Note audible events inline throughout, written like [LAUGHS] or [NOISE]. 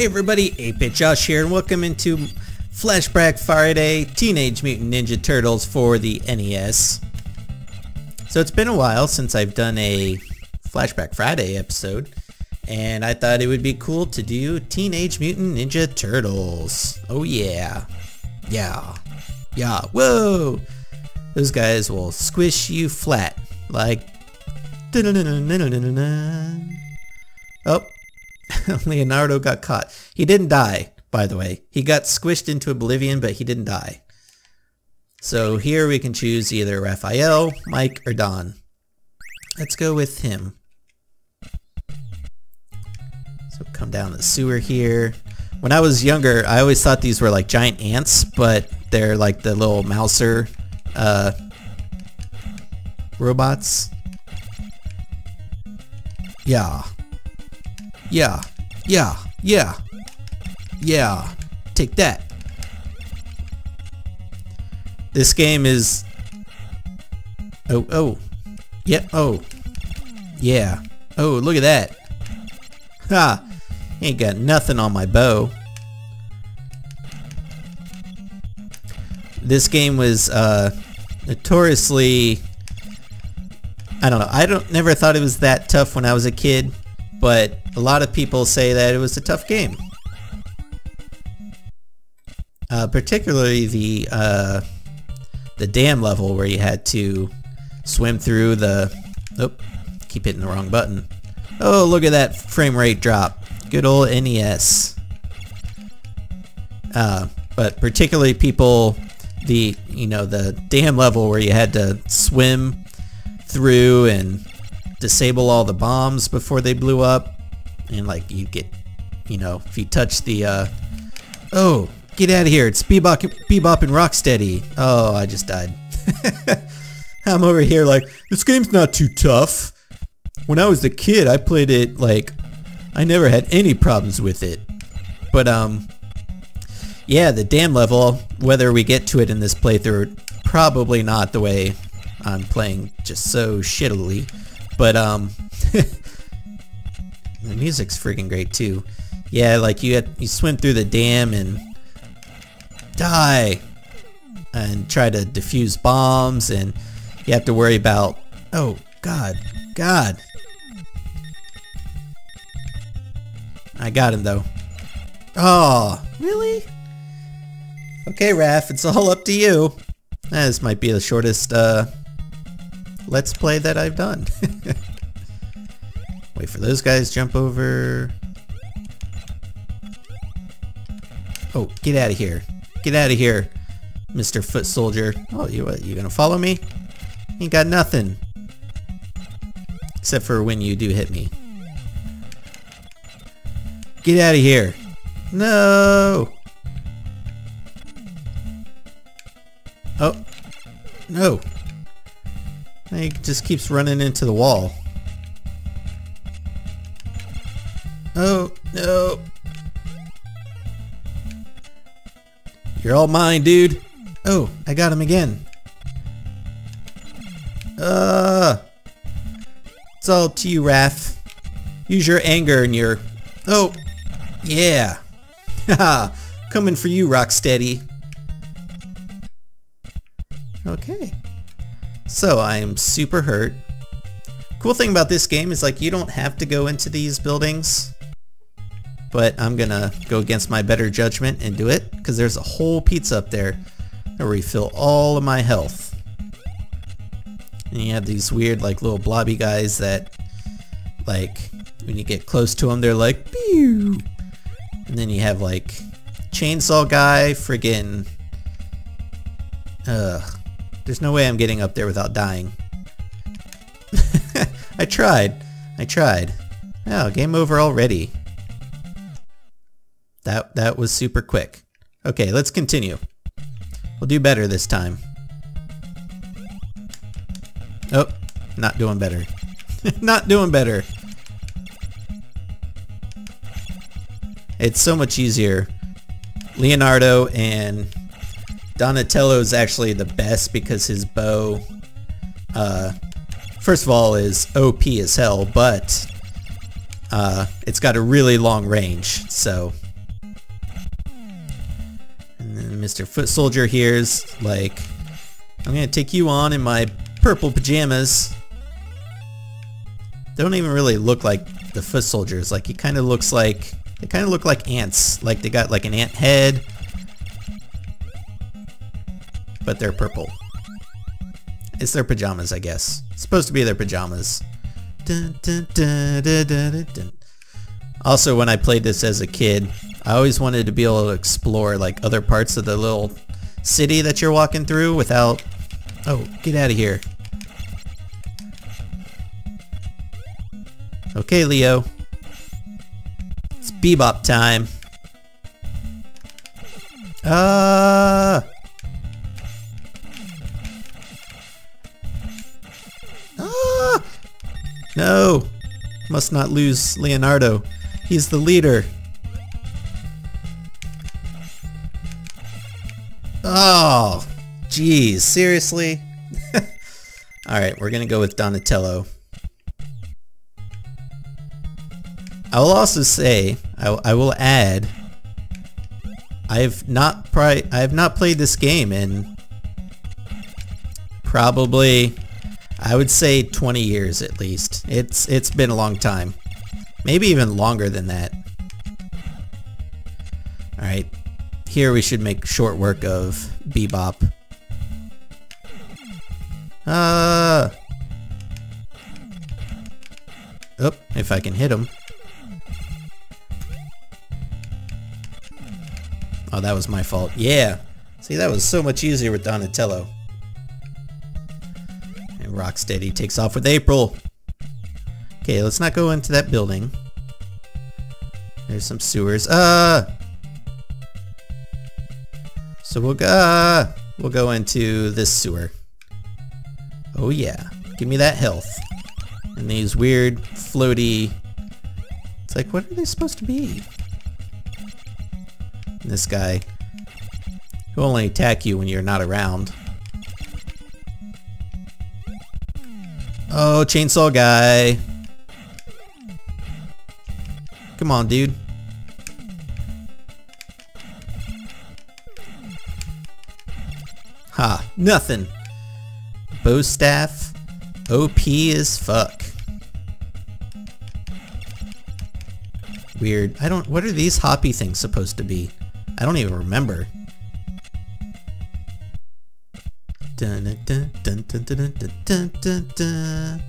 Hey everybody, 8-Bit Josh here and welcome into Flashback Friday Teenage Mutant Ninja Turtles for the NES. So it's been a while since I've done a Flashback Friday episode and I thought it would be cool to do Teenage Mutant Ninja Turtles. Oh yeah. Yeah. Yeah. Whoa! Those guys will squish you flat like Oh, [LAUGHS] Leonardo got caught. He didn't die, by the way. He got squished into oblivion, but he didn't die. So here we can choose either Raphael, Mike, or Don. Let's go with him. So come down the sewer here. When I was younger, I always thought these were like giant ants, but they're like the little mouser uh, robots. Yeah. Yeah. Yeah. Yeah. Yeah. Take that. This game is... Oh, oh. Yeah, oh. Yeah. Oh, look at that. Ha! Ain't got nothing on my bow. This game was uh, notoriously I don't know. I don't never thought it was that tough when I was a kid, but a lot of people say that it was a tough game. Uh, particularly the uh, the dam level where you had to swim through the. Oh, keep hitting the wrong button. Oh, look at that frame rate drop. Good old NES. Uh, but particularly people, the you know the dam level where you had to swim through and disable all the bombs before they blew up. And like you get, you know, if you touch the, uh, oh, get out of here. It's Bebop, Bebop and Rocksteady. Oh, I just died. [LAUGHS] I'm over here like, this game's not too tough. When I was a kid, I played it like, I never had any problems with it. But, um, yeah, the dam level, whether we get to it in this playthrough, probably not the way I'm playing just so shittily. But um, [LAUGHS] the music's freaking great too. Yeah, like you you swim through the dam and die and try to defuse bombs and you have to worry about oh god god. I got him though. Oh really? Okay Raph it's all up to you. This might be the shortest uh, Let's Play that I've done. [LAUGHS] Wait for those guys jump over. Oh, get out of here. Get out of here, Mr. Foot Soldier. Oh, you what, you gonna follow me? Ain't got nothing. Except for when you do hit me. Get out of here. No! Oh. No. He just keeps running into the wall. Oh, no. You're all mine, dude. Oh, I got him again. Uh, it's all to you, Wrath. Use your anger and your... Oh, yeah. [LAUGHS] Coming for you, Rocksteady. Okay. So I'm super hurt. Cool thing about this game is like you don't have to go into these buildings. But I'm gonna go against my better judgment and do it because there's a whole pizza up there to refill all of my health. And you have these weird like little blobby guys that like when you get close to them they're like Pew! and then you have like chainsaw guy friggin' ugh there's no way I'm getting up there without dying. [LAUGHS] I tried. I tried. Oh, game over already. That that was super quick. Okay, let's continue. We'll do better this time. Oh, not doing better. [LAUGHS] not doing better. It's so much easier. Leonardo and Donatello is actually the best because his bow, uh, first of all, is OP as hell, but uh, it's got a really long range, so. And then Mr. Foot Soldier here's like, I'm gonna take you on in my purple pajamas. They don't even really look like the foot soldiers. Like he kind of looks like they kind of look like ants. Like they got like an ant head but they're purple. It's their pajamas, I guess. It's supposed to be their pajamas. Dun, dun, dun, also, when I played this as a kid, I always wanted to be able to explore like other parts of the little city that you're walking through without... Oh, get out of here. Okay, Leo. It's bebop time. Ah! Ah! No! Must not lose Leonardo. He's the leader. Oh, geez, seriously? [LAUGHS] Alright, we're gonna go with Donatello. I will also say, I, I will add, I have not pri I have not played this game in probably, I would say 20 years at least. It's It's been a long time. Maybe even longer than that. Alright, here we should make short work of Bebop. Uh... Oh, if I can hit him. Oh, that was my fault. Yeah. See, that was so much easier with Donatello. Rocksteady takes off with April. Okay, let's not go into that building. There's some sewers. Uh! So we'll go, uh, we'll go into this sewer. Oh yeah. Give me that health. And these weird floaty... It's like, what are they supposed to be? And this guy who only attack you when you're not around. Oh, chainsaw guy. Come on, dude. Ha, nothing. Bo staff, OP as fuck. Weird. I don't, what are these hoppy things supposed to be? I don't even remember. Dun, dun, dun, dun, dun, dun, dun, dun, dun.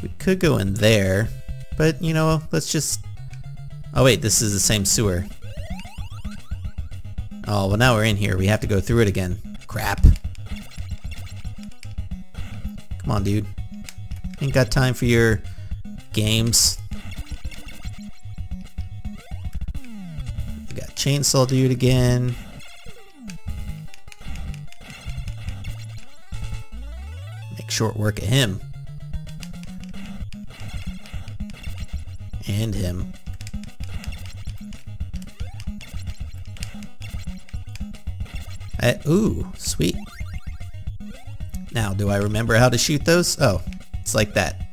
We could go in there. But, you know, let's just... Oh wait, this is the same sewer. Oh, well now we're in here. We have to go through it again. Crap. Come on, dude. Ain't got time for your games. We got Chainsaw Dude again. Short work of him. and him. Uh, ooh, sweet. Now, do I remember how to shoot those? Oh, it's like that.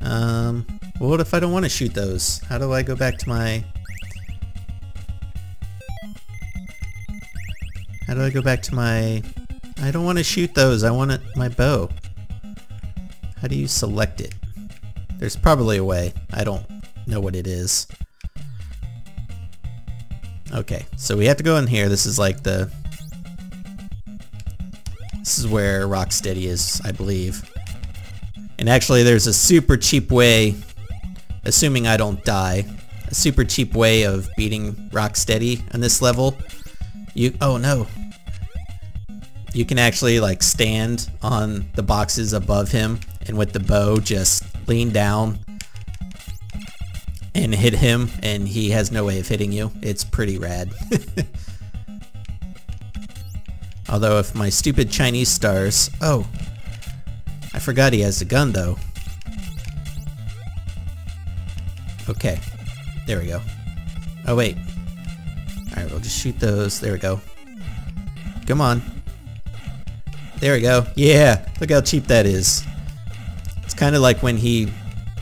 Um, what if I don't want to shoot those? How do I go back to my... How do I go back to my... I don't want to shoot those. I want it, my bow. How do you select it? There's probably a way. I don't know what it is. Okay, so we have to go in here. This is like the... This is where Rocksteady is, I believe. And actually there's a super cheap way, assuming I don't die, a super cheap way of beating Rocksteady on this level. You, oh no. You can actually like stand on the boxes above him and with the bow just lean down and hit him and he has no way of hitting you. It's pretty rad. [LAUGHS] Although if my stupid Chinese stars... Oh, I forgot he has a gun though. Okay, there we go. Oh wait. Alright, we'll just shoot those. There we go. Come on. There we go. Yeah, look how cheap that is. Kind of like when he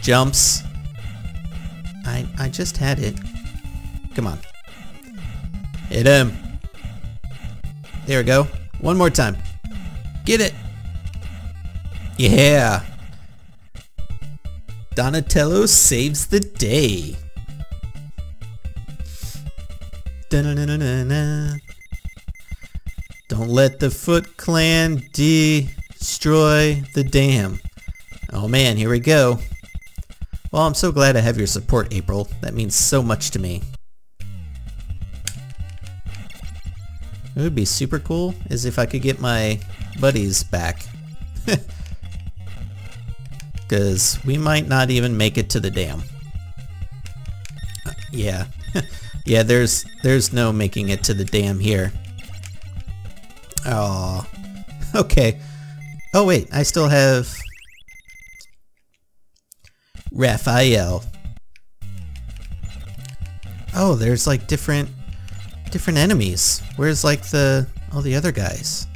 jumps I, I just had it. Come on. Hit him. There we go. One more time. Get it. Yeah. Donatello saves the day. Don't let the Foot Clan destroy the dam. Oh man, here we go. Well, I'm so glad I have your support, April. That means so much to me. It would be super cool is if I could get my buddies back. [LAUGHS] Because we might not even make it to the dam. Uh, yeah. [LAUGHS] yeah, there's there's no making it to the dam here. Oh. [LAUGHS] Okay. Oh wait, I still have Raphael. Oh, there's like different different enemies. Where's like the all the other guys?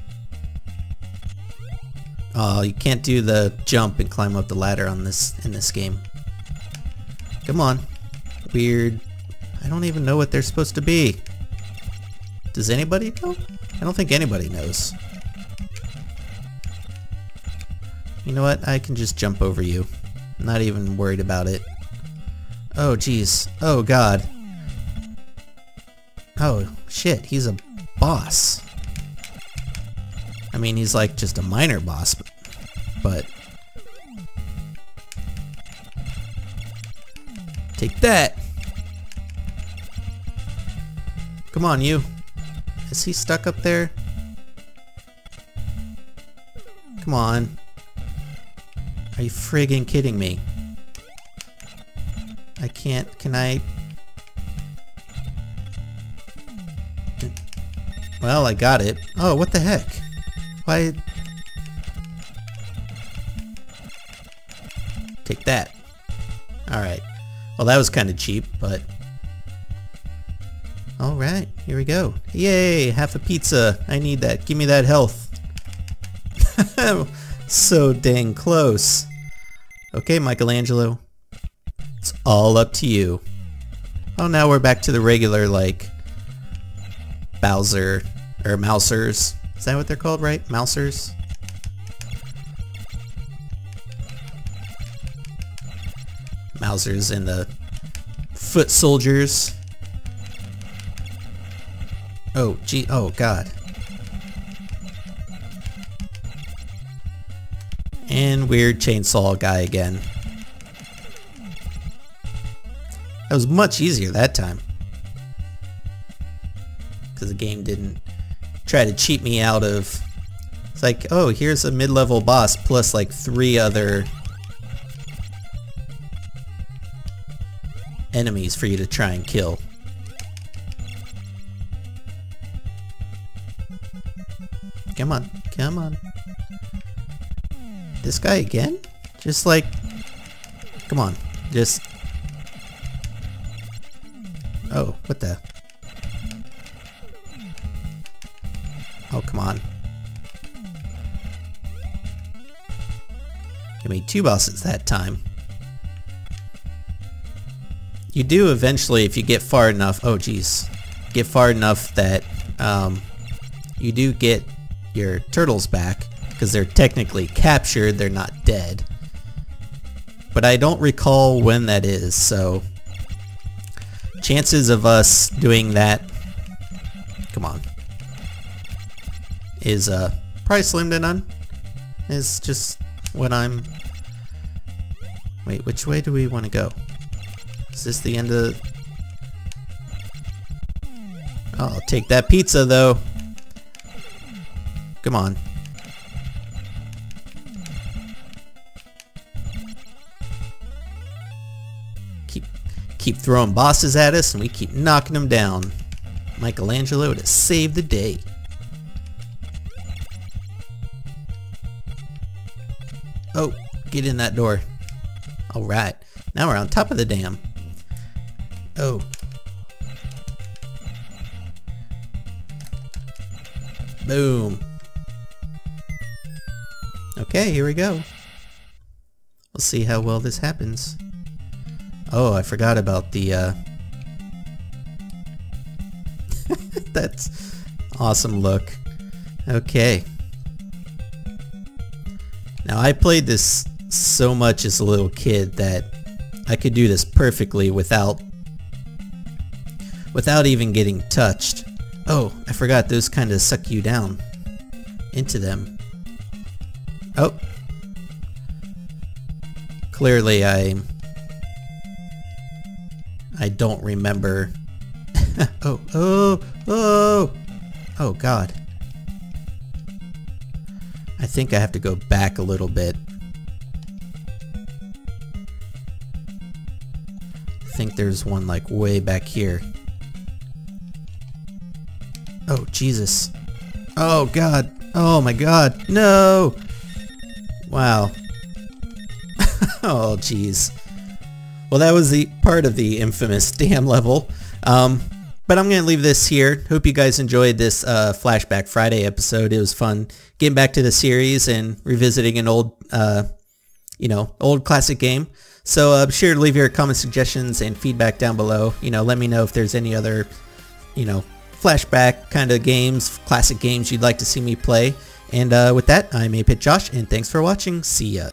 Oh, you can't do the jump and climb up the ladder on this in this game. Come on. Weird. I don't even know what they're supposed to be. Does anybody know? I don't think anybody knows. You know what? I can just jump over you. Not even worried about it. Oh, jeez. Oh, God. Oh, shit, he's a boss. I mean, he's like just a minor boss, but... but Take that! Come on, you. Is he stuck up there? Come on. Are you friggin' kidding me? I can't... Can I Well, I got it. Oh, what the heck? Why... Take that. Alright. Well, that was kind of cheap, but... Alright, here we go. Yay, half a pizza. I need that. Give me that health. [LAUGHS] Oh, so dang close. Okay, Michelangelo. It's all up to you. Oh, now we're back to the regular, like, Bowser, or Mousers. Is that what they're called, right? Mousers? Mousers and the foot soldiers. Oh, gee, oh god. And weird chainsaw guy again. That was much easier that time. Because the game didn't try to cheat me out of it's like oh here's a mid-level boss plus like three other enemies for you to try and kill. Come on come on this guy again? Just like come on. Just oh what the? Oh, come on. Give me two bosses that time. You do eventually, if you get far enough, oh geez, get far enough that um, you do get your turtles back, because they're technically captured, they're not dead. But I don't recall when that is, so chances of us doing that, come on, is uh, probably slim to none. Is just what I'm... Wait, which way do we want to go? Is this the end of... I'll take that pizza though. Come on. Keep throwing bosses at us and we keep knocking them down. Michelangelo to save the day. Oh, get in that door. Alright. Now we're on top of the dam. Oh. Boom. Okay, here we go. We'll see how well this happens. Oh, I forgot about the, uh... [LAUGHS] That's awesome look. Okay. Now I played this so much as a little kid that I could do this perfectly without without even getting touched. Oh, I forgot those kind of suck you down into them. Oh. Clearly I I don't remember. [LAUGHS] oh, oh, oh. Oh god. I think I have to go back a little bit. I think there's one like way back here. Oh, Jesus. Oh, God. Oh, my God. No! Wow. [LAUGHS] oh, jeez. Well, that was the part of the infamous [LAUGHS] dam level. Um, but I'm going to leave this here. Hope you guys enjoyed this uh, Flashback Friday episode. It was fun getting back to the series and revisiting an old, uh, you know, old classic game. So uh, be sure to leave your comment suggestions and feedback down below. You know, let me know if there's any other, you know, flashback kind of games, classic games you'd like to see me play. And uh, with that, I'm 8-Bit Josh, and thanks for watching. See ya.